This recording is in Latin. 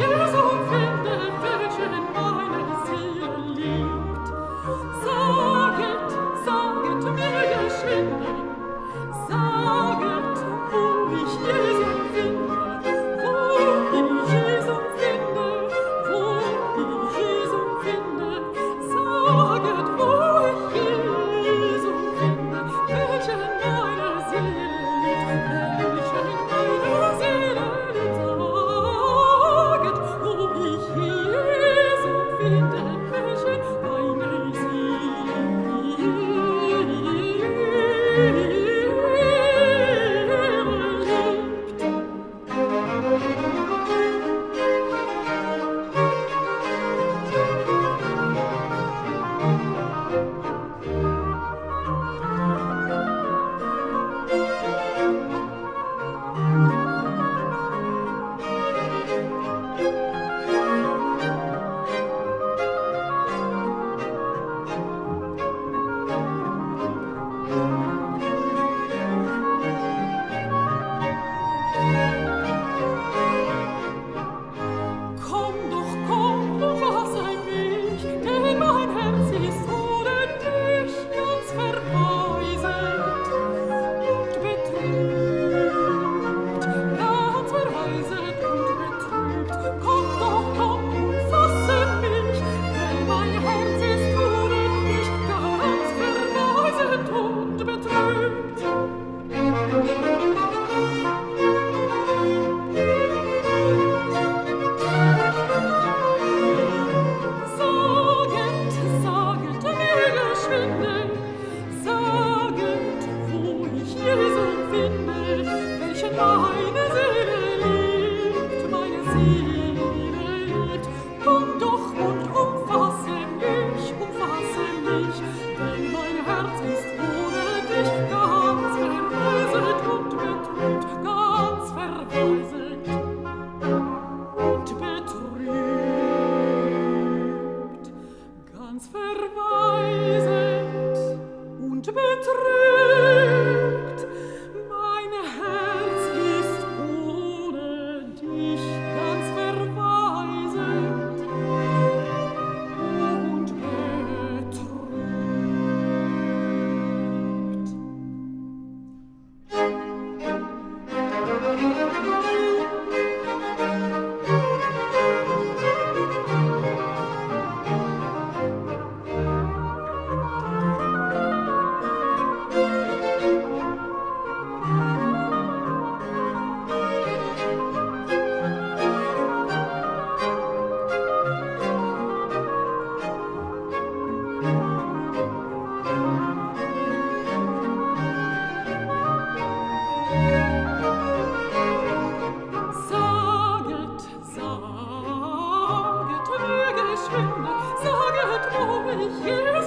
Yes! Betrübt with.